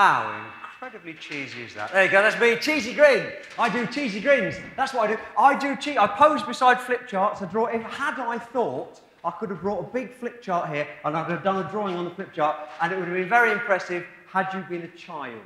How incredibly cheesy is that? There you go, that's me, cheesy grin. I do cheesy grins. That's what I do. I do cheese. I pose beside flip charts. I draw. If had I thought I could have brought a big flip chart here and I'd have done a drawing on the flip chart, and it would have been very impressive had you been a child.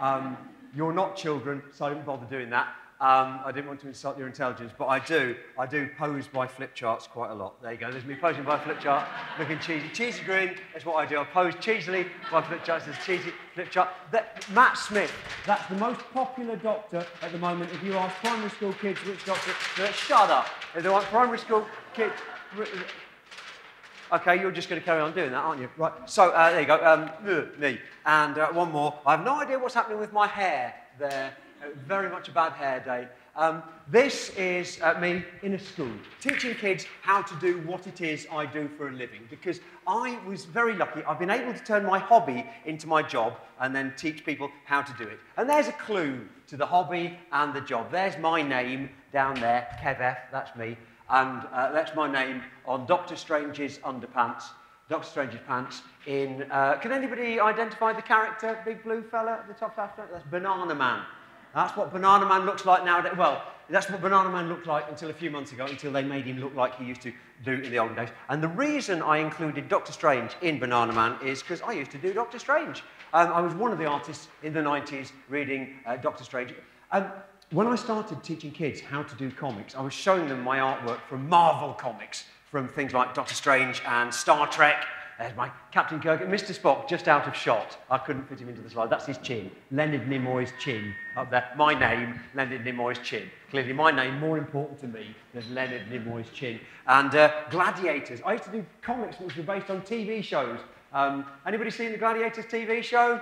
Um, you're not children, so I didn't bother doing that. Um, I didn't want to insult your intelligence, but I do. I do pose by flip charts quite a lot. There you go. There's me posing by flip chart, looking cheesy. Cheesy grin, that's what I do. I pose cheesily by flip charts. There's cheesy flip chart. That, Matt Smith, that's the most popular doctor at the moment. If you ask primary school kids which doctor, shut up. If they want primary school kids, Okay, you're just going to carry on doing that, aren't you? Right. So uh, there you go. Um, me. And uh, one more. I have no idea what's happening with my hair there. Very much a bad hair day. Um, this is uh, me in a school, teaching kids how to do what it is I do for a living. Because I was very lucky. I've been able to turn my hobby into my job and then teach people how to do it. And there's a clue to the hobby and the job. There's my name down there, Kev F, that's me and uh, that's my name on Doctor Strange's underpants, Doctor Strange's pants. In uh, can anybody identify the character, big blue fella at the top left? That's Banana Man. That's what Banana Man looks like nowadays. Well, that's what Banana Man looked like until a few months ago, until they made him look like he used to do in the old days. And the reason I included Doctor Strange in Banana Man is because I used to do Doctor Strange. Um, I was one of the artists in the 90s reading uh, Doctor Strange. Um, when I started teaching kids how to do comics, I was showing them my artwork from Marvel comics, from things like Doctor Strange and Star Trek. There's my Captain Kirk Mr. Spock just out of shot. I couldn't fit him into the slide. That's his chin. Leonard Nimoy's chin up there. My name, Leonard Nimoy's chin. Clearly, my name more important to me than Leonard Nimoy's chin. And uh, Gladiators. I used to do comics which were based on TV shows. Um, anybody seen the Gladiators TV show?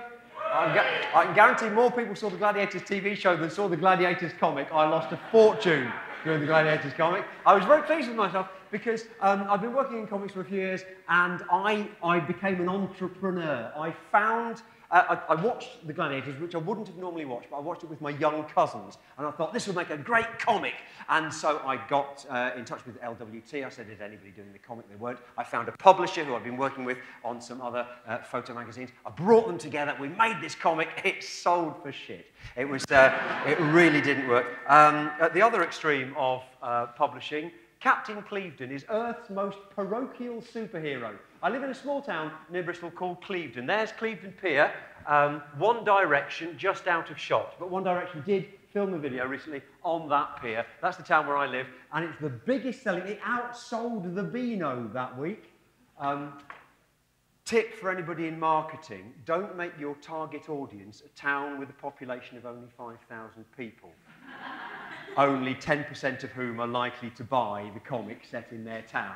I can guarantee more people saw the Gladiators TV show than saw the Gladiators comic. I lost a fortune doing the Gladiators comic. I was very pleased with myself because um, I've been working in comics for a few years and I, I became an entrepreneur. I found uh, I, I, watched The Gladiators, which I wouldn't have normally watched, but I watched it with my young cousins. And I thought this would make a great comic. And so I got uh, in touch with LWT. I said, is anybody doing the comic? They weren't. I found a publisher who I'd been working with on some other uh, photo magazines. I brought them together. We made this comic. It sold for shit. It, was, uh, it really didn't work. Um, at the other extreme of uh, publishing, Captain Clevedon is Earth's most parochial superhero. I live in a small town near Bristol called Clevedon. There's Clevedon Pier, um, One Direction just out of shot. But One Direction did film a video recently on that pier. That's the town where I live, and it's the biggest selling. It outsold the Beano that week. Um, tip for anybody in marketing don't make your target audience a town with a population of only 5,000 people only 10% of whom are likely to buy the comic set in their town.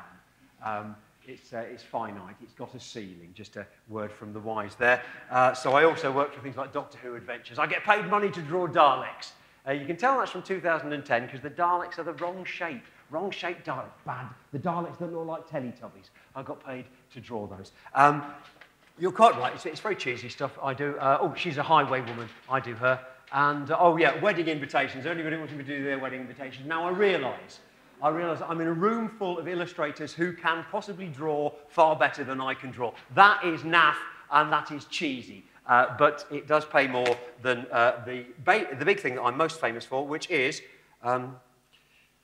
Um, it's, uh, it's finite, it's got a ceiling, just a word from the wise there. Uh, so I also work for things like Doctor Who Adventures. I get paid money to draw Daleks. Uh, you can tell that's from 2010 because the Daleks are the wrong shape. Wrong shape Daleks, bad. The Daleks that look like Teletubbies. I got paid to draw those. Um, you're quite right, it's, it's, very cheesy stuff I do. Uh, oh, she's a highway woman, I do her. And, uh, oh yeah, wedding invitations. Anybody wanting to do their wedding invitations? Now I realise, I realise I'm in a room full of illustrators who can possibly draw far better than I can draw. That is naff and that is cheesy. Uh, but it does pay more than uh, the, the big thing that I'm most famous for, which is um,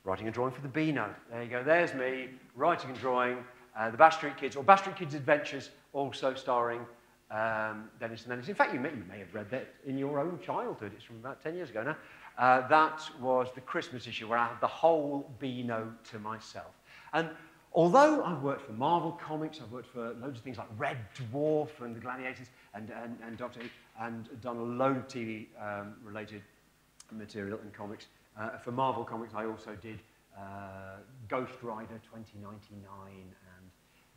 writing and drawing for the Beano. There you go. There's me, writing and drawing. Uh, the Street Kids, or Street Kids Adventures, also starring um, Dennis and Dennis. In fact, you may, you may have read that in your own childhood. It's from about 10 years ago now. Uh, that was the Christmas issue where I had the whole Beano to myself. And although I've worked for Marvel Comics, I've worked for loads of things like Red Dwarf and The Gladiators and, and, and Doctor Who, and done a load of TV-related um, material and comics. Uh, for Marvel Comics, I also did uh, Ghost Rider 2099 and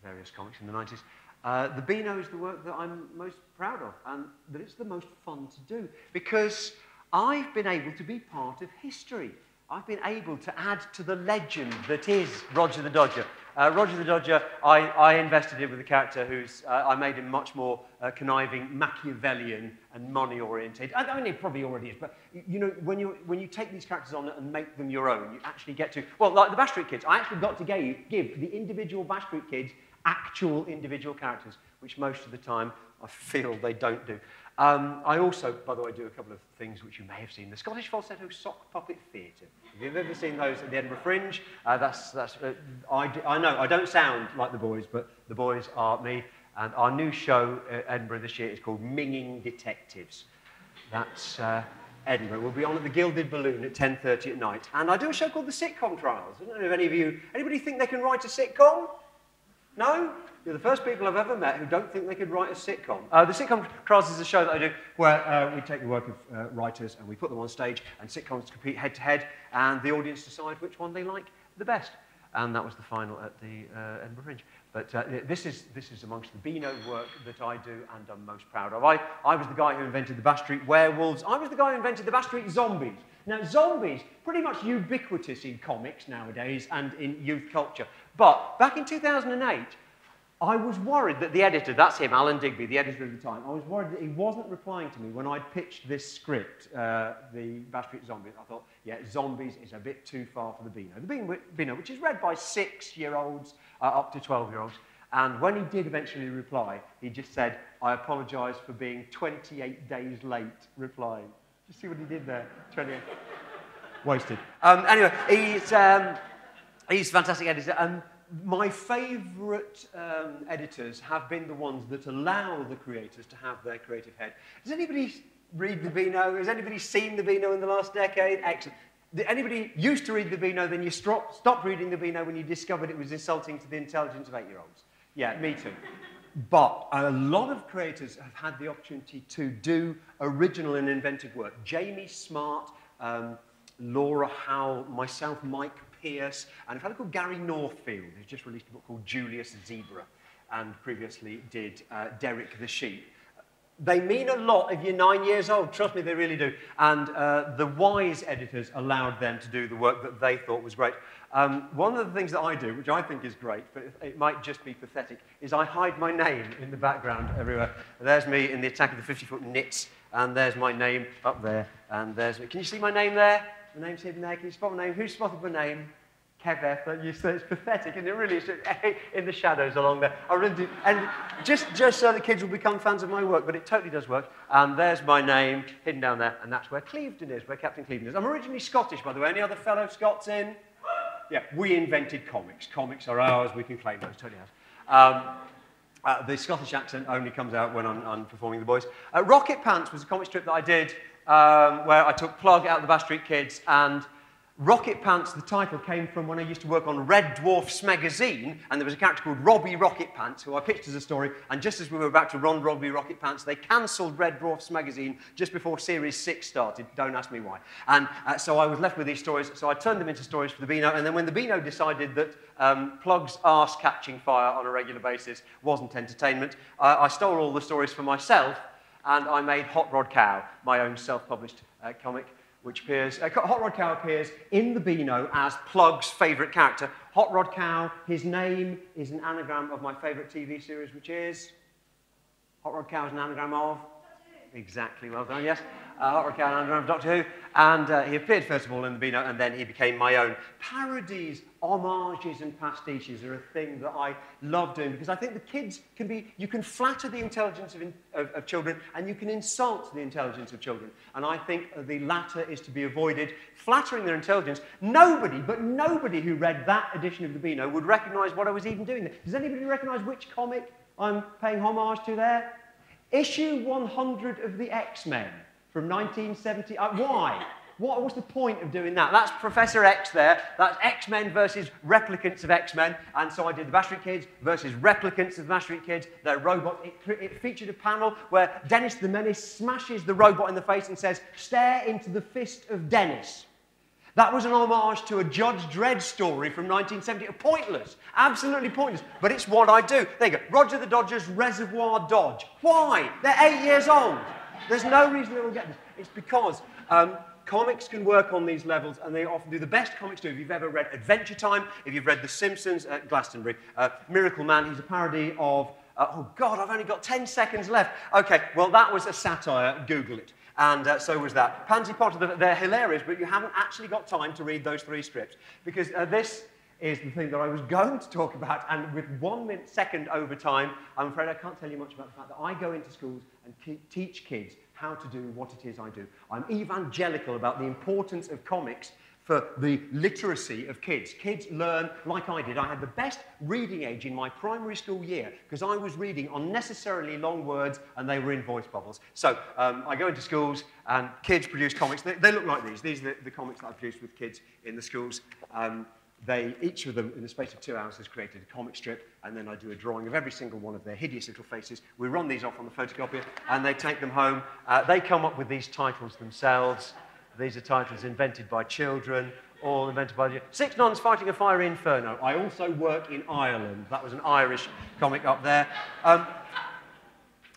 various comics in the 90s. Uh, the Beano is the work that I'm most proud of and that it's the most fun to do because I've been able to be part of history. I've been able to add to the legend that is Roger the Dodger. Uh, Roger the Dodger, I, I invested in with a character who's, uh, I made him much more uh, conniving, Machiavellian and money-oriented. I, I mean, probably already is, but you know, when you, when you take these characters on and make them your own, you actually get to, well, like the Bash Street Kids, I actually got to give, give the individual Bash Street Kids actual individual characters, which most of the time I feel they don't do. Um, I also, by the way, do a couple of things which you may have seen. The Scottish Falsetto Sock Puppet Theatre. If you've ever seen those at the Edinburgh Fringe, uh, that's, that's, uh, I, do, I know I don't sound like the boys, but the boys are me. And our new show at Edinburgh this year is called Minging Detectives. That's uh, Edinburgh. We'll be on at the Gilded Balloon at 10.30 at night. And I do a show called The Sitcom Trials. I don't know if any of you, anybody think they can write a sitcom? No? You're the first people I've ever met who don't think they could write a sitcom. Uh, the Sitcom Trials is a show that I do where uh, we take the work of uh, writers and we put them on stage, and sitcoms compete head to head, and the audience decide which one they like the best. And that was the final at the uh, Edinburgh Fringe. But uh, this, is, this is amongst the Beano work that I do and I'm most proud of. I, I was the guy who invented the Bash Street werewolves. I was the guy who invented the Bash Street zombies. Now, zombies, pretty much ubiquitous in comics nowadays and in youth culture. But back in 2008, I was worried that the editor, that's him, Alan Digby, the editor of the time, I was worried that he wasn't replying to me when I'd pitched this script, uh, the Bash Street Zombies. I thought, yeah, zombies is a bit too far for the Beano. The Beano, which is read by six-year-olds uh, up to 12-year-olds. And when he did eventually reply, he just said, I apologise for being 28 days late replying. You see what he did there? 28. Wasted. Um, anyway, he's, um, he's a fantastic editor. Um, my favourite um, editors have been the ones that allow the creators to have their creative head. Does anybody read the Beano? Has anybody seen the Beano in the last decade? Excellent. Anybody used to read the Beano, then you stop, stopped reading the Beano when you discovered it was insulting to the intelligence of eight-year-olds? Yeah, me too. But a lot of creators have had the opportunity to do original and inventive work. Jamie Smart, um, Laura Howell, myself, Mike Pierce, and a fellow called Gary Northfield, who's just released a book called Julius Zebra, and previously did uh, Derek the Sheep. They mean a lot if you're nine years old. Trust me, they really do. And uh, the wise editors allowed them to do the work that they thought was great. Um, one of the things that I do, which I think is great, but it might just be pathetic, is I hide my name in the background everywhere. There's me in the Attack of the 50-Foot Nits, and there's my name up there, and there's me. Can you see my name there? The name's hidden there. Can you spot my name? Who spotted my name? Kev Effort. You say it's pathetic, and it really is in the shadows along there. I really do. And just, just so the kids will become fans of my work, but it totally does work. And there's my name hidden down there, and that's where Clevedon is, where Captain Clevedon is. I'm originally Scottish, by the way. Any other fellow Scots in? Yeah, we invented comics. Comics are ours. We can claim those. Totally ours. Um, uh, the Scottish accent only comes out when I'm, I'm performing the boys. Uh, Rocket Pants was a comic strip that I did um, where I took Plug out of the Bash Street Kids and Rocket Pants, the title came from when I used to work on Red Dwarf Smegazine, and there was a character called Robbie Rocket Pants, who I pitched as a story, and just as we were about to run Robbie Rocket Pants, they cancelled Red Dwarf Smegazine just before Series 6 started. Don't ask me why. And uh, so I was left with these stories, so I turned them into stories for the Beano, and then when the Beano decided that um, Plug's arse catching fire on a regular basis wasn't entertainment, uh, I stole all the stories for myself, and I made Hot Rod Cow, my own self-published uh, comic, which appears, uh, Hot Rod Cow appears in the Beano as Plug's favourite character. Hot Rod Cow, his name is an anagram of my favourite TV series, which is Hot Rod Cow is an anagram of? Exactly, well done, yes uh, Rod Cow of Doctor Who. And uh, he appeared first of all in the Beano, and then he became my own. Parodies, homages, and pastiches are a thing that I love doing because I think the kids can be, you can flatter the intelligence of, in, of, of children and you can insult the intelligence of children. And I think the latter is to be avoided. Flattering their intelligence, nobody, but nobody who read that edition of the Beano would recognize what I was even doing there. Does anybody recognize which comic I'm paying homage to there? Issue 100 of the X-Men from 1970. Uh, why? What was the point of doing that? That's Professor X there. That's X-Men versus replicants of X-Men. And so I did the Street Kids versus replicants of Street Kids. They're robots. It, it featured a panel where Dennis the Menace smashes the robot in the face and says, stare into the fist of Dennis. That was an homage to a Judge Dredd story from 1970. Pointless, absolutely pointless, but it's what I do. There you go. Roger the Dodgers Reservoir Dodge. Why? They're eight years old. There's no reason they will get this. It's because um, comics can work on these levels, and they often do the best comics do. If you've ever read Adventure Time, if you've read The Simpsons at Glastonbury, uh, Miracle Man, he's a parody of, uh, oh God, I've only got 10 seconds left. Okay, well, that was a satire. Google it. And uh, so was that. Pansy Potter, they're hilarious, but you haven't actually got time to read those three strips. Because uh, this is the thing that I was going to talk about, and with one minute, second over time, I'm afraid I can't tell you much about the fact that I go into schools and teach kids how to do what it is I do. I'm evangelical about the importance of comics for the literacy of kids. Kids learn like I did. I had the best reading age in my primary school year because I was reading unnecessarily long words and they were in voice bubbles. So um, I go into schools and kids produce comics. They, they look like these. These are the, the, comics that I produced with kids in the schools. Um, they, each of them, in the space of two hours, has created a comic strip, and then I do a drawing of every single one of their hideous little faces. We run these off on the photocopier, and they take them home. Uh, they come up with these titles themselves. These are titles invented by children, all invented by the... Six Nuns Fighting a Fiery Inferno. I also work in Ireland. That was an Irish comic up there. Um,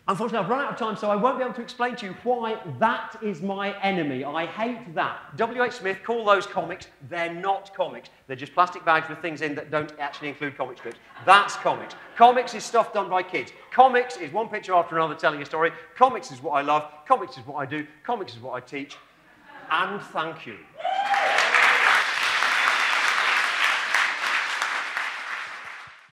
Unfortunately, I've run out of time, so I won't be able to explain to you why that is my enemy. I hate that. W.H. Smith call those comics, they're not comics. They're just plastic bags with things in that don't actually include comic strips. That's comics. Comics is stuff done by kids. Comics is one picture after another telling a story. Comics is what I love. Comics is what I do. Comics is what I teach. And thank you.